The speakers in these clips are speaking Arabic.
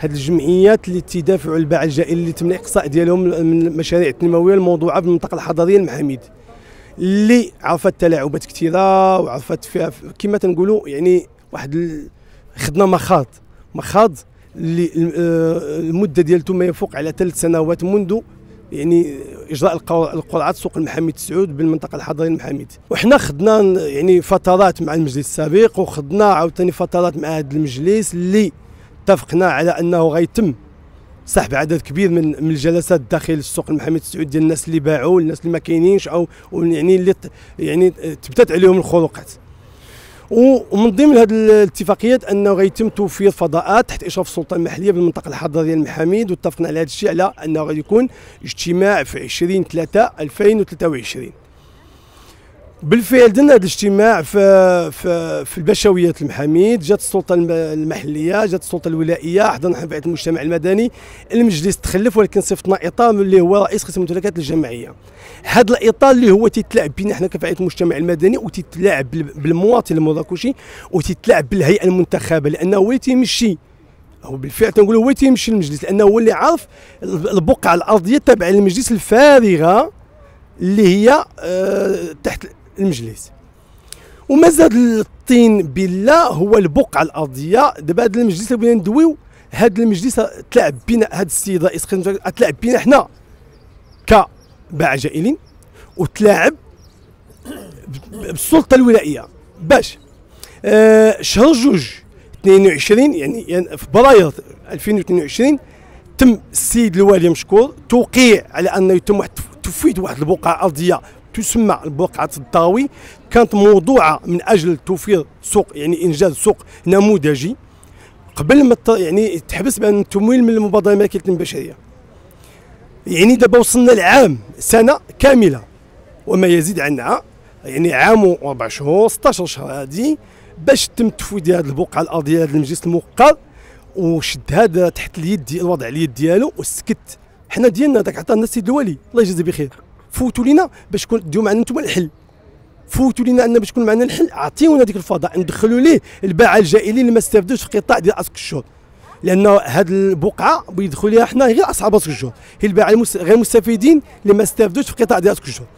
هاد الجمعيات اللي تدافعوا على الباعة الجائلين اللي تم الاقصاء ديالهم من المشاريع التنموية الموضوعة في المنطقة الحضرية المحاميد اللي عرفت تلاعبات كثيرة وعرفت فيها كما تنقولوا يعني واحد خدنا مخاض. مخاض اللي آه، المدة ديالته ما يفوق على ثلاث سنوات منذ يعني إجراء القرعات سوق المحاميد سعود بالمنطقة الحضرية المحاميد. وحنا خدنا يعني فترات مع المجلس السابق وخدنا عاوتاني فترات مع هذا المجلس اللي اتفقنا على أنه غيتم سحب عدد كبير من من الجلسات داخل السوق المحامي السعودي ديال الناس اللي باعوا الناس اللي ما كاينينش أو يعني اللي يعني تبتت عليهم الخروقات. ومن ضمن هذه الاتفاقيات أنه غيتم توفير فضاءات تحت إشراف السلطة المحلية بالمنطقة الحضريه المحاميد واتفقنا على هذا الشيء على أنه غادي يكون اجتماع في 20 3 2023 بالفعل درنا هذا الاجتماع في في في البشويات المحاميد جات السلطة الم- المحلية جات السلطة الولائية حضرنا حفايه المجتمع المدني. المجلس تخلف ولكن صيفطنا إطار اللي هو رئيس قسم الممتلكات الجماعيه هذا الإطار اللي هو تيتلاعب بينا حنا كفاءه المجتمع المدني وتيتلاعب بال- بالمواطن المراكشي وتيتلاعب بالهيئة المنتخبة لأنه هو تيمشي. هو بالفعل تنقول هو تيمشي المجلس لأنه هو اللي عارف البقعة الأرضية التابعه للمجلس الفارغة اللي هي آه، تحت المجلس. وما زاد الطين بالله هو البقعة الأرضية. دابا هذا المجلس بغينا ندويو هذا المجلس تلاعب بينا هذا السيد رئيس قسم تلاعب بينا حنا كباع جائلين وتلاعب بالسلطه الولائيه باش آه شهر جوج 22 يعني, يعني في براير 2022 تم السيد الوالي مشكور توقيع على أنه يتم واحد تفويض واحد البقعة أرضية تسمى بقعه الضاوي كانت موضوعة من أجل توفير سوق يعني إنجاز سوق نموذجي. قبل ما يعني تحبس بأن التمويل من المبادرة الملكية البشرية. يعني دابا وصلنا لعام سنة كاملة. وما يزيد عنها يعني عام واربع شهور 16 شهر هذه باش تم تفويض هذه البقعة الأرضية هذا المجلس الموقر. وشد هذا تحت اليد الوضع اليد ديالو وسكت. حنا ديالنا داك عطانا السيد الوالي. الله يجازيه بخير. فوتوا لينا باش تكون ديو معنا أنتم الحل. فوتوا لينا أن باش يكون معنا الحل عطيونا ديك الفضاء ندخلوا ليه الباعة الجائلين اللي ما استافدوش في قطاع ديال اسك الشهور لأن هذه البقعة بيدخلوا ليها حنا غير أصحاب اسك الشهور هي الباعة المس- غير مستفيدين اللي ما استافدوش في قطاع ديال اسك الشهور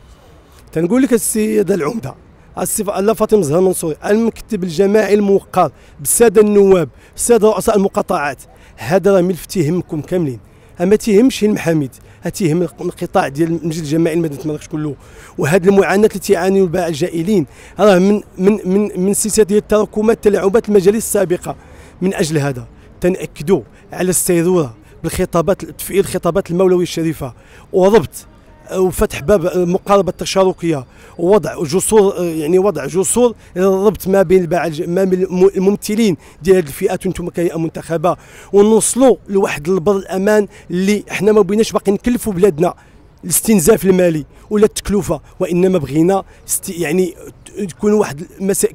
تنقول لك السيد العمدة. الصفة الله فاطمة زهر المنصوري المكتب الجماعي الموقر بالساده النواب بالساده رؤساء المقاطعات. هذا راه ملف تيهمكم كاملين. أما تيهمش المحاميد تيهم القطاع ديال المجلس الجماعي لمدينة مراكش كله. وهذه المعاناة اللي تيعانيوا الباعة الجائلين. راه من من من من سلسلة ديال التراكمات تلاعبات المجالس السابقة. من أجل هذا تنأكدوا على السيرورة بالخطابات تفعيل الخطابات المولوية الشريفة. وربط وفتح باب المقاربه التشاركية. ووضع جسور يعني وضع جسور الربط ما بين ما الممثلين ديال هذه الفئات وأنتم كهيئه منتخبة. ونوصلوا لواحد البر الأمان اللي إحنا ما بغيناش باقي نكلفوا بلادنا. الاستنزاف المالي ولا التكلفة وإنما بغينا يعني تكون واحد.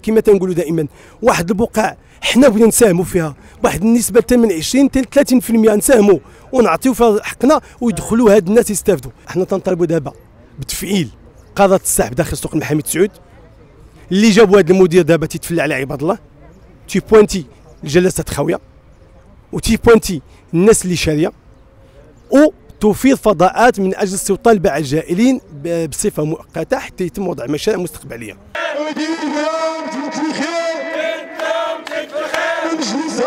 كما تنقولوا دائما واحد البقع حنا بغينا نساهموا فيها واحد النسبة من 20 حتى 30% نساهموا ونعطيو فيها حقنا ويدخلوا هاد الناس يستافدوا حنا تنطالبوا دابا بتفعيل قرارات السحب داخل سوق المحامي سعود اللي جابوا هذا المدير دابا تيتفلى على عباد الله تيبوانتي الجلسات خاوية وتيبوانتي الناس اللي شارية توفير فضاءات من أجل استوطان الباعة الجائلين بصفة مؤقتة حتى يتم وضع مشاريع مستقبلية. مجلس